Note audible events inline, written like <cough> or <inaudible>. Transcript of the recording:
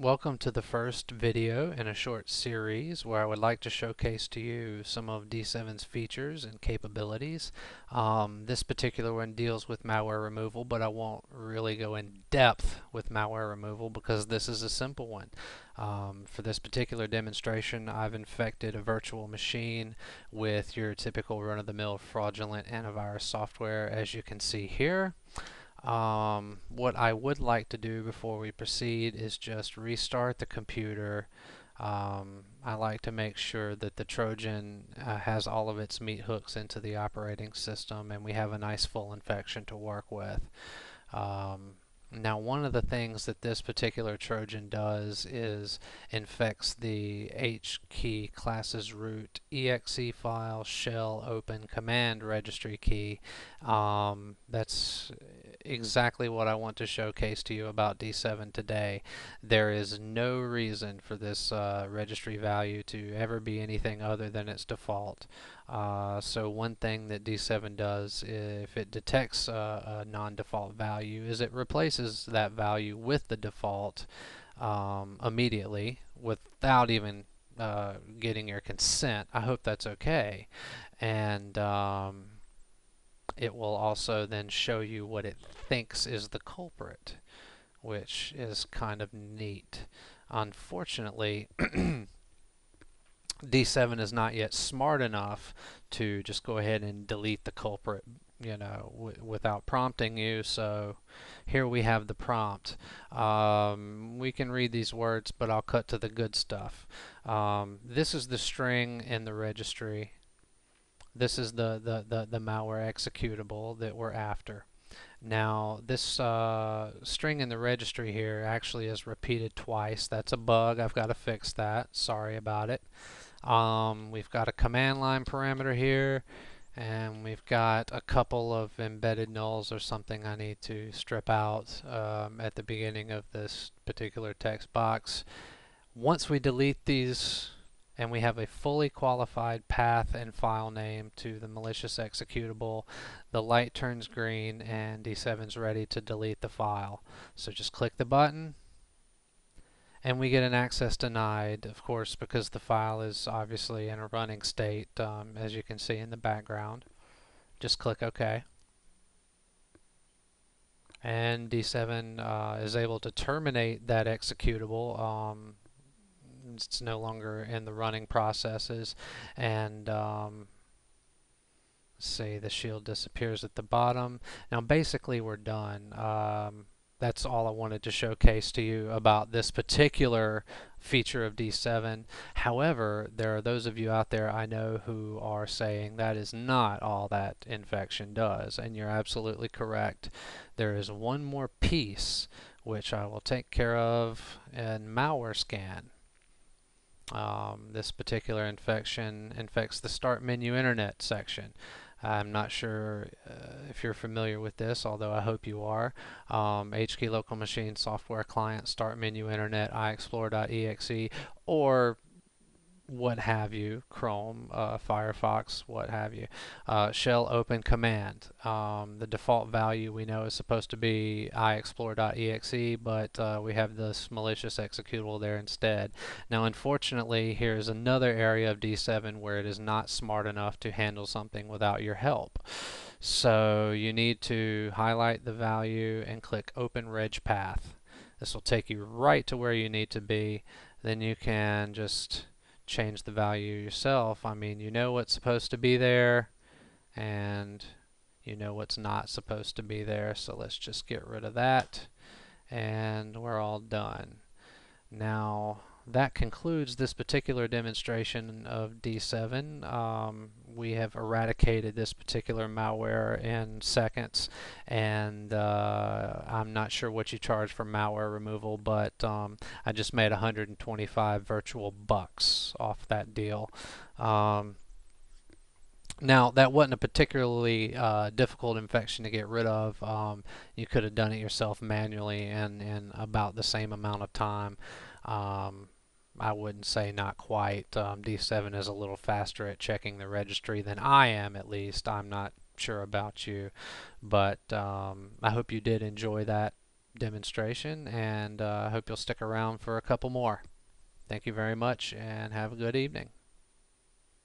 Welcome to the first video in a short series where I would like to showcase to you some of D7's features and capabilities. Um, this particular one deals with malware removal, but I won't really go in depth with malware removal because this is a simple one. Um, for this particular demonstration, I've infected a virtual machine with your typical run-of-the-mill fraudulent antivirus software as you can see here. Um, what I would like to do before we proceed is just restart the computer. Um, I like to make sure that the Trojan uh, has all of its meat hooks into the operating system and we have a nice full infection to work with. Um, now one of the things that this particular Trojan does is infects the H key classes root exe file shell open command registry key. Um, that's exactly what I want to showcase to you about D7 today. There is no reason for this uh, registry value to ever be anything other than its default. Uh, so one thing that D7 does if it detects a, a non-default value is it replaces that value with the default um, immediately without even uh, getting your consent. I hope that's okay. And um, it will also then show you what it thinks is the culprit, which is kind of neat. Unfortunately, <clears throat> D7 is not yet smart enough to just go ahead and delete the culprit you know without prompting you so here we have the prompt. Um, we can read these words but I'll cut to the good stuff. Um, this is the string in the registry this is the, the, the, the malware executable that we're after. Now this uh, string in the registry here actually is repeated twice. That's a bug. I've got to fix that. Sorry about it. Um, we've got a command line parameter here and we've got a couple of embedded nulls or something I need to strip out um, at the beginning of this particular text box. Once we delete these and we have a fully qualified path and file name to the malicious executable, the light turns green and D7 is ready to delete the file. So just click the button and we get an access denied of course because the file is obviously in a running state um, as you can see in the background. Just click OK. And D7 uh, is able to terminate that executable um, it's no longer in the running processes and um, see the shield disappears at the bottom now basically we're done um, that's all I wanted to showcase to you about this particular feature of D7. However, there are those of you out there I know who are saying that is not all that infection does, and you're absolutely correct. There is one more piece which I will take care of in malware scan. Um, this particular infection infects the start menu internet section. I'm not sure uh, if you're familiar with this, although I hope you are. Um, Local Machine Software Client, Start Menu Internet, iExplore.exe, or what have you, Chrome, uh, Firefox, what have you. Uh, shell open command. Um, the default value we know is supposed to be iExplore.exe, but uh, we have this malicious executable there instead. Now, unfortunately, here's another area of D7 where it is not smart enough to handle something without your help. So you need to highlight the value and click Open Reg Path. This will take you right to where you need to be. Then you can just change the value yourself. I mean, you know what's supposed to be there and you know what's not supposed to be there. So let's just get rid of that and we're all done. Now, that concludes this particular demonstration of D7. Um, we have eradicated this particular malware in seconds and uh, I'm not sure what you charge for malware removal but um, I just made 125 virtual bucks off that deal. Um, now, that wasn't a particularly uh, difficult infection to get rid of. Um, you could have done it yourself manually in, in about the same amount of time. Um, I wouldn't say not quite. Um, D7 is a little faster at checking the registry than I am, at least. I'm not sure about you, but um, I hope you did enjoy that demonstration, and uh, I hope you'll stick around for a couple more. Thank you very much, and have a good evening.